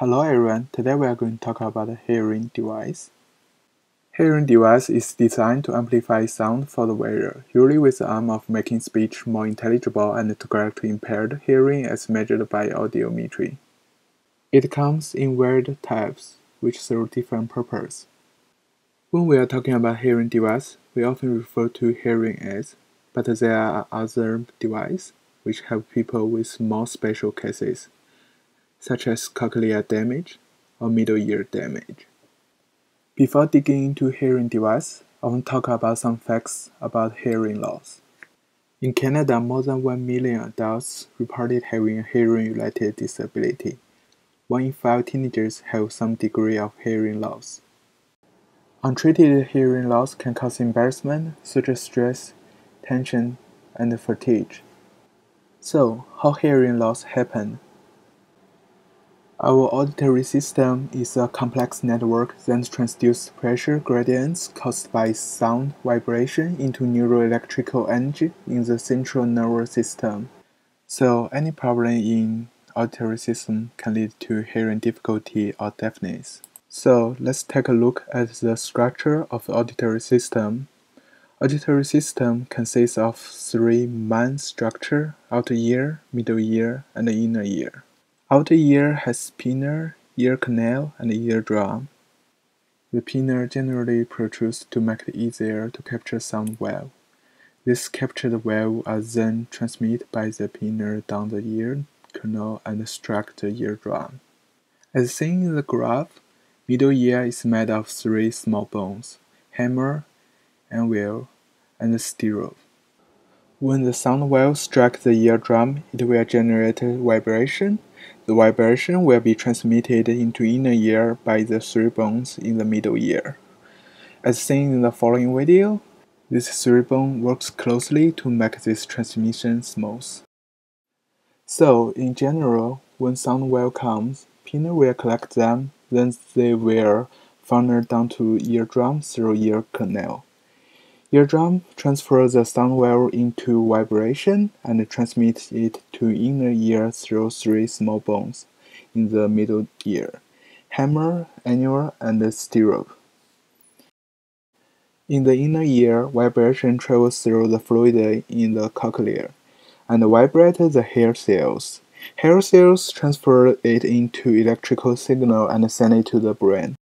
Hello everyone, today we are going to talk about a hearing device. Hearing device is designed to amplify sound for the wearer, usually with the aim of making speech more intelligible and to correct impaired hearing as measured by audiometry. It comes in varied types, which serve different purposes. When we are talking about hearing device, we often refer to hearing aids, but there are other devices which help people with more special cases such as cochlear damage or middle ear damage. Before digging into hearing device, I want to talk about some facts about hearing loss. In Canada, more than 1 million adults reported having a hearing-related disability. One in five teenagers have some degree of hearing loss. Untreated hearing loss can cause embarrassment, such as stress, tension, and fatigue. So, how hearing loss happen? Our auditory system is a complex network that transduces pressure gradients caused by sound vibration into neuroelectrical energy in the central nervous system. So any problem in auditory system can lead to hearing difficulty or deafness. So let's take a look at the structure of the auditory system. Auditory system consists of three main structure, outer ear, middle ear, and inner ear. Outer ear has pinna, ear canal, and eardrum. The pinna generally protrudes to make it easier to capture sound wave. This captured wave are then transmitted by the pinna down the ear canal and strike the eardrum. As seen in the graph, middle ear is made of three small bones, hammer, anvil, and stirrup. When the sound wave strikes the eardrum, it will generate vibration the vibration will be transmitted into inner ear by the three bones in the middle ear. As seen in the following video, this three bone works closely to make this transmission smooth. So, in general, when sound wave comes, pinna will collect them, then they will funnel down to eardrum through ear canal. Eardrum transfers the sound wave into vibration and transmits it to inner ear through three small bones in the middle ear, hammer, annular, and stirrup. In the inner ear, vibration travels through the fluid in the cochlea and vibrates the hair cells. Hair cells transfer it into electrical signal and send it to the brain.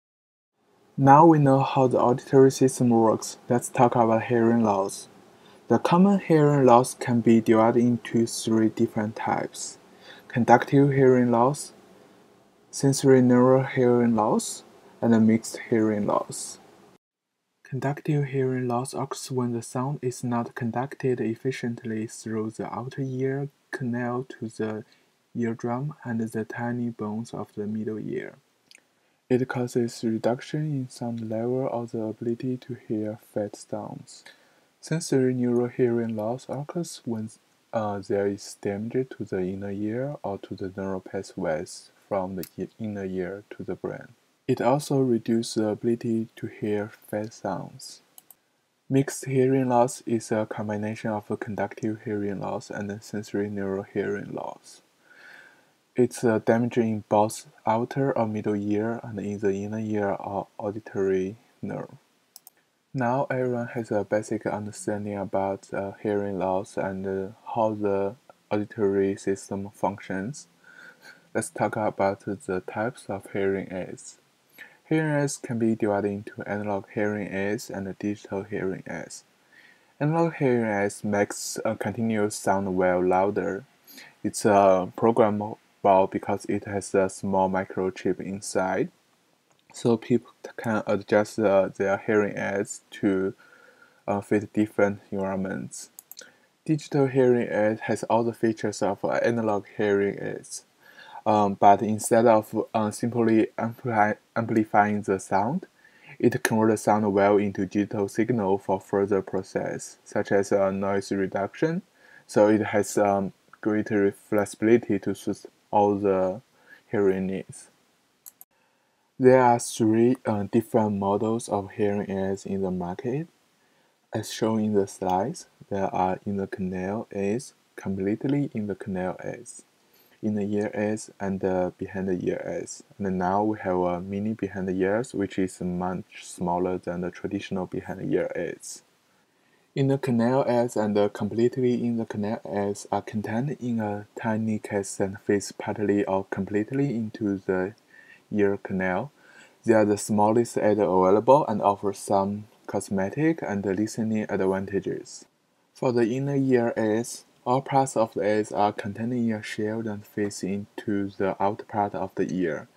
Now we know how the auditory system works, let's talk about hearing loss. The common hearing loss can be divided into three different types. Conductive hearing loss, sensorineural hearing loss, and mixed hearing loss. Conductive hearing loss occurs when the sound is not conducted efficiently through the outer ear canal to the eardrum and the tiny bones of the middle ear. It causes reduction in sound level or the ability to hear faint sounds. Sensorineural hearing loss occurs when uh, there is damage to the inner ear or to the neural pathways from the inner ear to the brain. It also reduces the ability to hear faint sounds. Mixed hearing loss is a combination of conductive hearing loss and sensorineural hearing loss. It's a damage in both outer or middle ear and in the inner ear or auditory nerve. Now everyone has a basic understanding about uh, hearing loss and uh, how the auditory system functions. Let's talk about the types of hearing aids. Hearing aids can be divided into analog hearing aids and digital hearing aids. Analog hearing aids makes a continuous sound wave louder. It's a program well because it has a small microchip inside so people can adjust uh, their hearing aids to uh, fit different environments. Digital hearing aid has all the features of analog hearing aids, um, but instead of uh, simply ampli amplifying the sound, it converts sound well into digital signal for further process, such as uh, noise reduction. So it has um, greater flexibility to all the hearing aids. There are three uh, different models of hearing aids in the market. As shown in the slides, there are in the canal aids, completely in the canal aids. in the ear aids and behind the ear aids. And now we have a mini behind the ears, which is much smaller than the traditional behind the ear aids. In the canal aids and completely in the canal aids are contained in a tiny case that fits partly or completely into the ear canal. They are the smallest aid available and offer some cosmetic and listening advantages. For the inner ear aids, all parts of the aids are contained in a shell that fits into the outer part of the ear.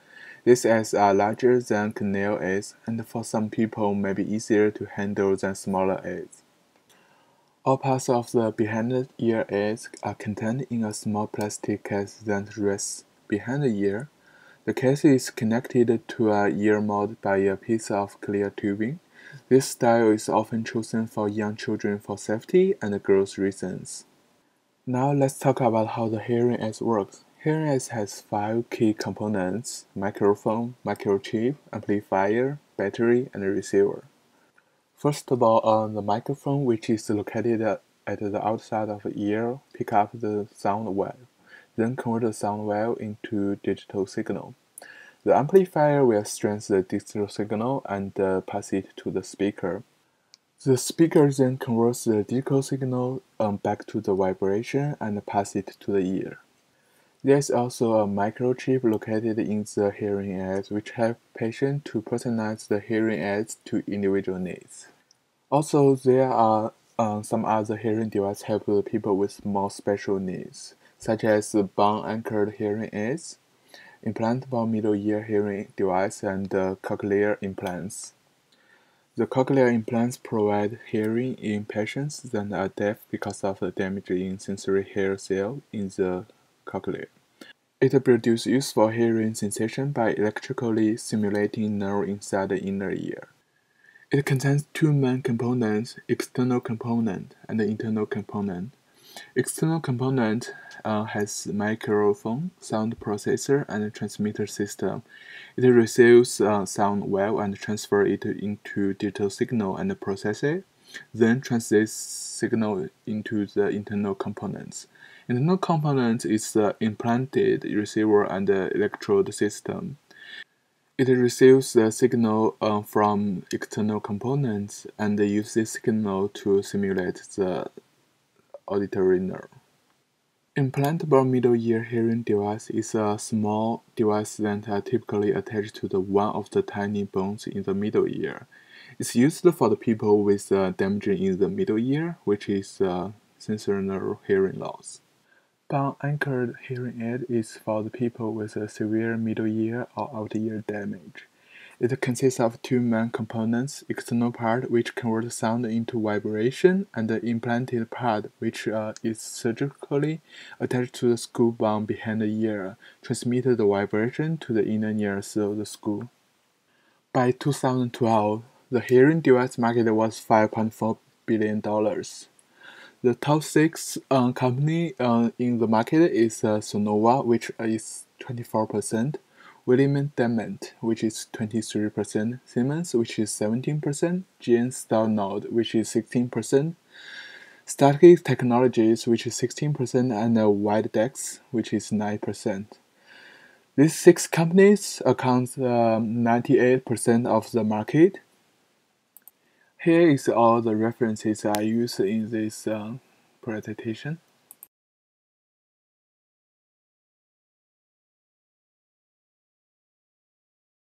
These aids are larger than canal aids and for some people may be easier to handle than smaller aids. All parts of the behind the ear aids are contained in a small plastic case that rests behind the ear the case is connected to a ear mold by a piece of clear tubing. This style is often chosen for young children for safety and growth reasons. Now let's talk about how the hearing aids works. Hearing aids has five key components, microphone, microchip, amplifier, battery, and receiver. First of all, uh, the microphone, which is located at the outside of the ear, pick up the sound wave then convert the sound wave into digital signal. The amplifier will strengthen the digital signal and uh, pass it to the speaker. The speaker then converts the digital signal um, back to the vibration and pass it to the ear. There is also a microchip located in the hearing aids which help patients to personalize the hearing aids to individual needs. Also, there are uh, some other hearing devices help people with more special needs such as bone-anchored hearing aids, implantable middle ear hearing device, and cochlear implants. The cochlear implants provide hearing in patients that are deaf because of the damage in sensory hair cell in the cochlea. It produces useful hearing sensation by electrically stimulating nerve inside the inner ear. It contains two main components, external component and internal component. External component uh, has microphone, sound processor, and transmitter system. It receives uh, sound wave and transfer it into digital signal and process it, then translates signal into the internal components. Internal component is the implanted receiver and the electrode system. It receives the signal uh, from external components and uses signal to simulate the auditory nerve. Implantable middle ear hearing device is a small device that are typically attached to the one of the tiny bones in the middle ear. It's used for the people with uh, damage in the middle ear, which is uh, sensory nerve hearing loss. Bone-anchored hearing aid is for the people with a severe middle ear or outer ear damage. It consists of two main components, external part which converts sound into vibration and the implanted part which uh, is surgically attached to the screw bone behind the ear, transmitted the vibration to the inner ear through the screw. By 2012, the hearing device market was $5.4 billion. The top six uh, company uh, in the market is uh, Sonova, which is 24%, William Demant, which is 23%, Siemens, which is 17%, GN Store Nord, which is 16%, Starkey Technologies, which is 16%, and Widex, which is 9%. These six companies account 98% um, of the market. Here is all the references I use in this uh, presentation.